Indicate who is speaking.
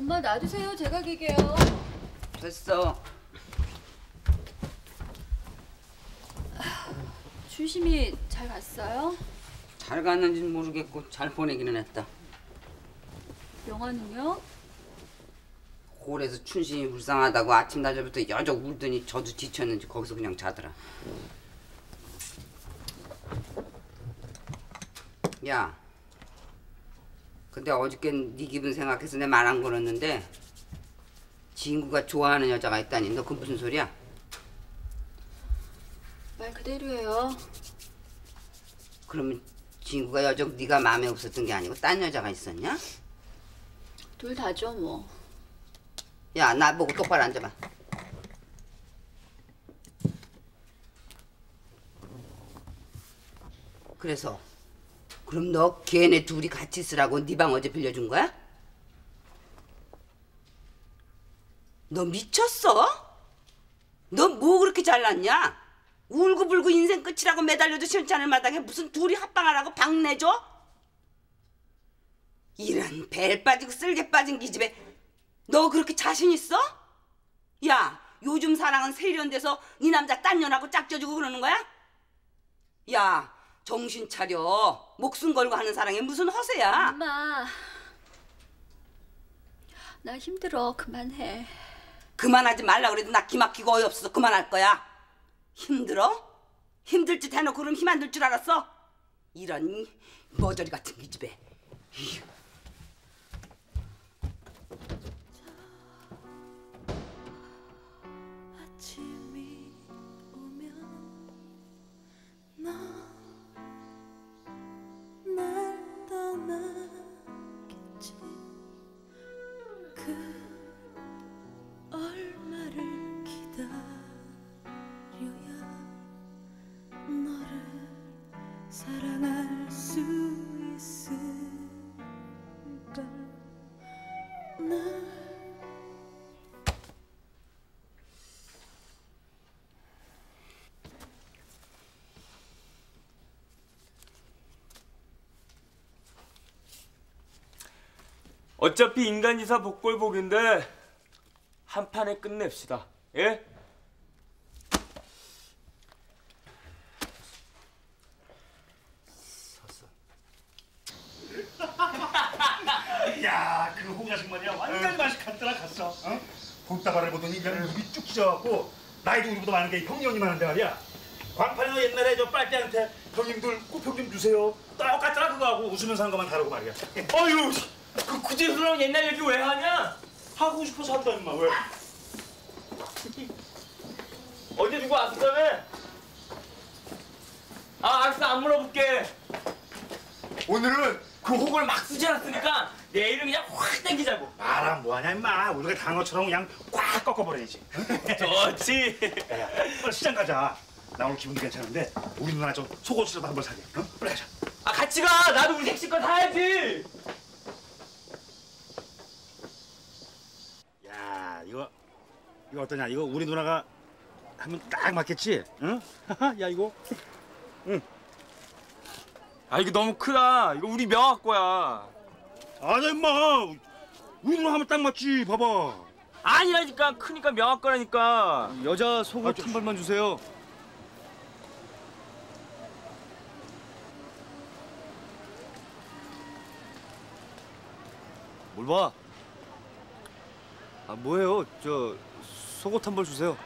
Speaker 1: 엄마 놔두세요. 제가 기게요.
Speaker 2: 됐어.
Speaker 1: 준심이 잘 갔어요?
Speaker 2: 잘 갔는지는 모르겠고 잘 보내기는 했다.
Speaker 1: 영화는요?
Speaker 2: 홀에서 춘심이 불쌍하다고 아침 낮에부터 여적 울더니 저도 지쳤는지 거기서 그냥 자더라. 야, 근데 어저께는 네 기분 생각해서 내 말 안 걸었는데 진구가 좋아하는 여자가 있다니 너 그 무슨 소리야?
Speaker 1: 말 그대로예요.
Speaker 2: 그러면 진구가 여적 네가 마음에 없었던 게 아니고 딴 여자가 있었냐?
Speaker 1: 둘 다죠 뭐.
Speaker 2: 야, 나 보고 똑바로 앉아봐. 그래서 그럼 너 걔네 둘이 같이 쓰라고 네 방 어제 빌려준 거야? 너 미쳤어? 너 뭐 그렇게 잘났냐? 울고불고 인생 끝이라고 매달려도 시원찮을 마당에 무슨 둘이 합방하라고 방 내줘? 이런 벨 빠지고 쓸개 빠진 기집애 너 그렇게 자신 있어? 야 요즘 사랑은 세련돼서 네 남자 딴 년하고 짝져주고 그러는 거야? 야 정신 차려 목숨 걸고 하는 사랑에 무슨 허세야
Speaker 1: 엄마. 나 힘들어. 그만해.
Speaker 2: 그만하지 말라 그래도 나 기막히고 어이없어서 그만할 거야 힘들어? 힘들 짓 해놓고 그럼 힘 안 들 줄 알았어? 이런 머저리 같은 기집애
Speaker 3: 어차피 인간이사 복골복인데 한 판에 끝냅시다. 예?
Speaker 4: 야, 그 호자식 말이야 완전 히 맛이 갔더라 갔어. 어? 볼다발을 보더니 그냥 입이 쭉 찢어갖고 나이도 우리보다 많은 게 형님 형님 하는데 말이야. 광판이 너 옛날에 저 빨대한테 형님들 꽃평 좀 주세요. 똑같더라 그거하고 웃으면서 하는 것만 다르고 말이야.
Speaker 3: 어휴, 그 굳이 그럼 옛날 얘기 왜 하냐?
Speaker 4: 하고 싶어서 한다 임마 왜?
Speaker 3: 어제 누구 왔었다며? 아, 알았어, 안 물어볼게. 오늘은 그 혹을 막 쓰지 않았으니까 내일은 그냥 확 땡기자고.
Speaker 4: 말아 뭐하냐 임마. 우리가 단어처럼 그냥 꽉 꺾어버려야지.
Speaker 3: 좋지.
Speaker 4: 야, 야, 빨리 시장 가자. 나 오늘 기분도 괜찮은데 우리 누나 좀 속옷이라도 한 벌 사게. 어? 빨리 가자.
Speaker 3: 아, 같이 가. 나도 우리 색시 거 사야지.
Speaker 4: 야 이거 이거 어떠냐? 이거 우리 누나가 하면 딱 맞겠지? 응? 야 이거
Speaker 3: 아, 이거 너무 크다. 이거 우리 명학 거야.
Speaker 4: 아니 임마 우리 누나 하면 딱 맞지 봐봐
Speaker 3: 아니라니까 크니까 명학 거라니까.
Speaker 5: 여자 속옷
Speaker 4: 아, 저-
Speaker 5: 한 벌만 주세요. 뭘 봐? 아 뭐예요? 저 속옷 한 벌 주세요.